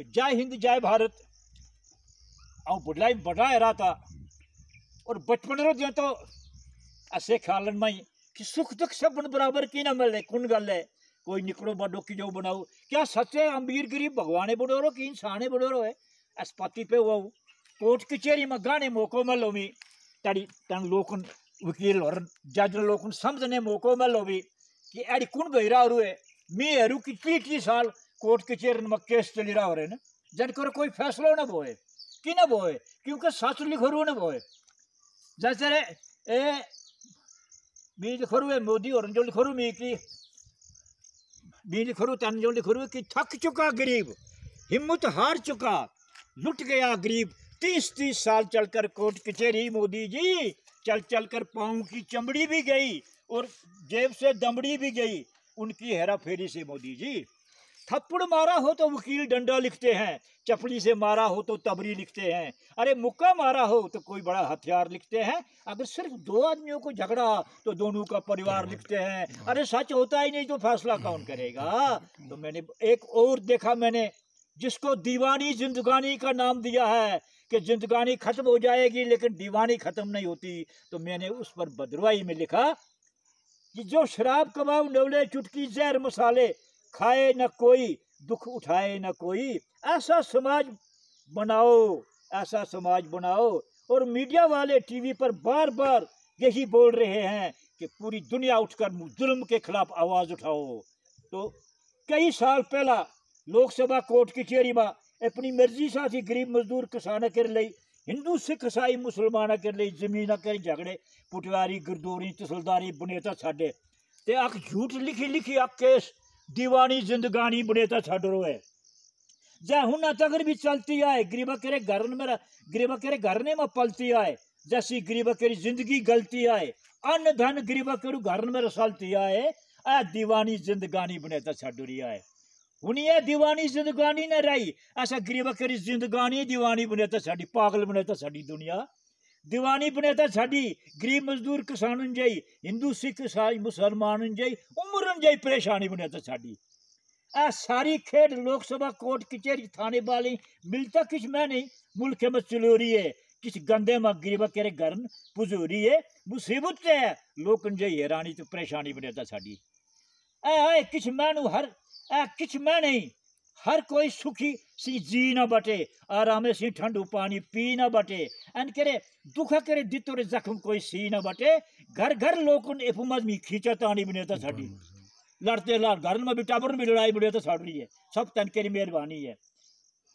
कि जय हिंद, जय भारत। आऊँ बुढ़लाई बढ़ाए रहा था। और बचपन रो तो ऐसे ख्यालन में ही कि सुख दुख सब बराबर की ना मिले कौन गल है? कोई निकलो बड़ो की जो बनाओ। क्या सच्चे अमीर गरीब भगवाने बडोरो कि इंसाने बडोरो है? अस्पति पे वो कोर्ट कचहरी में गाने मौको मिलो भी तड़ी तन लोकन वकील और जज लोकन समझने मौको मिलो भी कि एड़ी कौन गईरा और है? मी हरू की पीटी साल कोर्ट कचहरी में केस चली रहा हो रहे ना। जन करो कोई फैसलो ना बोए। कि ना बोए? क्योंकि सच लिखो रू ना बोए। जैसे ए, मी लिखो रू है मोदी और जो लिखो रू, मी की, मी लिखो रू, तन जो लिखो रू, कि थक चुका गरीब, हिम्मत हार चुका, लुट गया गरीब। तीस तीस साल चलकर कोर्ट कचहरी, मोदी जी, चल चल कर पाँव की चमड़ी भी गई और जेब से दमड़ी भी गई। उनकी हेरा फेरी से मोदी जी थप्पड़ मारा हो तो वकील डंडा लिखते हैं चपड़ी से मारा हो तो तबरी लिखते हैं। अरे मुक्का मारा हो तो कोई बड़ा हथियार लिखते हैं। अगर सिर्फ़ दो आदमियों को झगड़ा तो दोनों का परिवार लिखते हैं। अरे सच होता ही नहीं तो फैसला कौन करेगा? तो मैंने एक और देखा मैंने जिसको दीवानी जिंदगानी का नाम दिया है कि जिंदगानी खत्म हो जाएगी लेकिन दीवानी खत्म नहीं होती। तो मैंने उस पर बदरवाई में लिखा कि जो शराब कबाब नवले चुटकी जहर मसाले खाए न कोई, दुख उठाए न कोई। ऐसा समाज बनाओ, ऐसा समाज बनाओ। और मीडिया वाले टीवी पर बार बार यही बोल रहे हैं कि पूरी दुनिया उठकर जुल्म के खिलाफ आवाज़ उठाओ। तो कई साल पहला लोकसभा कोर्ट कचहरी में अपनी मर्ज़ी साथी गरीब मजदूर किसान कर ली हिंदू, सिख, ईसाई, मुसलमान कर ली ज़मीन कर झगड़े, पटवारी, गुरदौरी, तहसीलदारी, बनेता छाडे ते आख झूठ लिखी लिखी आख केस दीवानी जिंदगानी बुनेता छो रो है जय हूँ ना भी चलती आए, गरीबा केरे घर में गरीबा के घर ने में पलती आए। जैसी गरीबा केरी ज़िंदगी गलती आए, अन्न धन गरीबा केरू घर में रसलती आए आ दीवानी जिंदगानी बुनेता छड़ आए। हुनी दीवानी जिंदगानी ने रही, ऐसा गरीबा केरी जिंदगानी दीवानी बुनेता साड़ी पागल बुनेता साड़ी दुनिया। दीवानी बनेता साड़ी गरीब मजदूर किसान जी हिंदू, सिख, ईसाई मुसलमान जी उम्र जी परेशानी बनेता साड़ी। ए सारी खेड लोक सभा कोर्ट, कचहरी, थाने वाली मिलता किस मैं नहीं मुल्क में चलोरी है किस गंदे में गरीब केरे गर्म पुजोरी है, मुसीबत से है लोग जी हैरानी तो परेशानी बनेता साड़ी। ऐ किछ मैं हर ए किस मैं नहीं हर कोई सुखी सी जी ना बटे, आरामे सी ठंडू पानी पी ना बटे एंड करे दुख करे दितोरे जख्म कोई सी ना बटे, घर घर लोकन एफुमज में खींचा तानी बने था साडी लड़ते लड़, घर में भी टाबर में लड़ाई बड़े तो रही है। सब तनके की मेहरबानी है।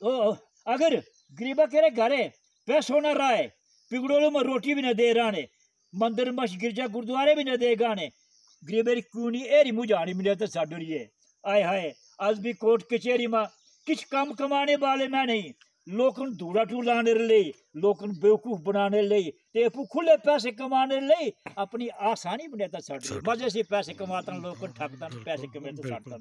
ओ, अगर गरीबा करे घरे पैसों न रहा है पिगड़ोलों में रोटी भी न दे राने मंदिर में गिरजा गुरुद्वारे भी न दे गाने गरीबेरी कूनी एरी मुझानी मिले तो रही है। आए हाय आज भी कोर्ट कचहरी में किस काम कमाने वाले मैं नहीं। लोकन धूड़ा टू लाने ले लोकन बेवकूफ़ बनाने ले ते खुले पैसे कमाने ले अपनी आसानी बनाता छड़ मज़े से पैसे कमाता लोकन ठगता पैसे कमाते छड़ता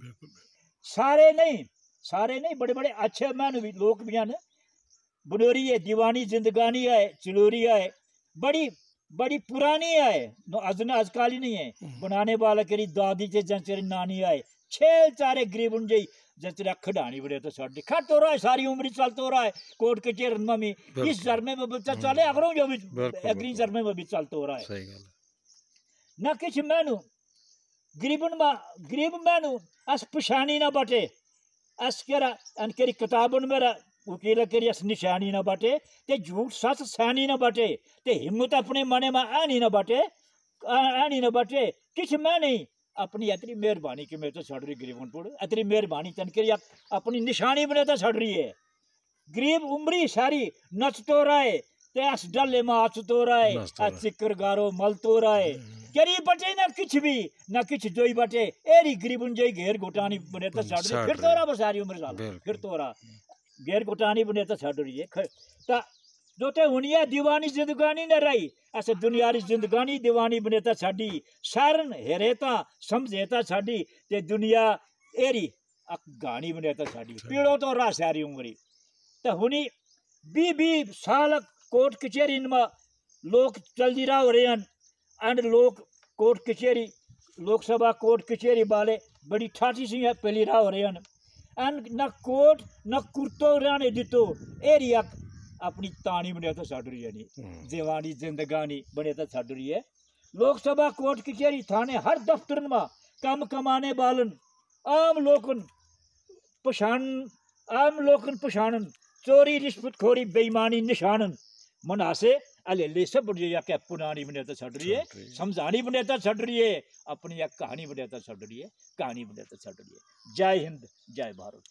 सारे नहीं सारे नहीं बड़े बड़े अच्छे मैन भी लोग भी हैं बनोरी है दीवानी जिंदगानी है चिलोरी है बड़ी बड़ी पुरानी है। अज आजकल ही नहीं है। बनाने वाला करी दादी से जंचरी नानी आए। छे चारे गरीब उन जई। जचरा खडानी बड़े तो छड़ खट तो रहा है सारी उम्र चल तो रहा है। कोर्ट के चेर में इस जरमे में बच्चा चले अगर जो भी एग्री जरमे में भी चल तो रहा है। ना किछ मैनू गरीबन में गरीब मैनू अस पछानी ना बटे। अस केरा अन केरी किताबन मेरा वकील केरी अस निशानी ना बटे ते झूठ सच सहनी ना बटे ते हिम्मत अपने मने में आनी ना बटे आनी ना बटे। किछ मैं नहीं अपनी इतनी मेहरबानी कि मेरे तो छड़ रही गरीबन पुड़ इतनी मेहरबानी तन के अपनी निशानी बने तो छड़ रही है। गरीब उमरी सारी नच तो रहा है ते अस डले में आच तो रहा नच तो। चिकर गारो मल तो रहा करी बटे ना किछ भी ना किछ जोई बटे। एरी गरीबन जोई घेर घुटानी बने तो छड़ रही फिर। तो रहा बस सारी उम्र साल फिर तो रहा घेर घुटानी बने तो छड़ रही है। ता जो ते हुनिया दीवानी जिंदगानी न रही। ऐसे दुनियारी जिंदगानी दीवानी बनेता साड़ी शरण हेरेता समझेता साड़ी ते दुनिया एरी गाणी बनेता साड़ी। अच्छा। पीड़ो तो रा सारी उंगरी तो हुनी बी बी साल कोर्ट कचहरी में लोग चलती रहा रहे एंड लोग कोर्ट कचहरी लोकसभा कोर्ट कचहरी वाले बड़ी ठाठी सी पहली रहा हो रहे हैं एंड न कोर्ट न कुर्तो रहने दितो एरिया अपनी तानी बने तो छड़ रही है हम्म। जवानी जिंदगानी बने तो छड़ रही है। लोकसभा कोर्ट कचहरी थाने हर दफ्तर में कम कमाने बालन आम लोग पछाण आम लोग पछाणन चोरी रिश्वतखोरी बेईमानी निशानन। मनासे अले सब क्या पुरानी बनेता तो छड़ रही है समझानी बनेता तो छड़ रही है अपनी एक कहानी बनेता छड़ रही है कहानी बनेता छड़ रही है। जय हिंद जय भारत।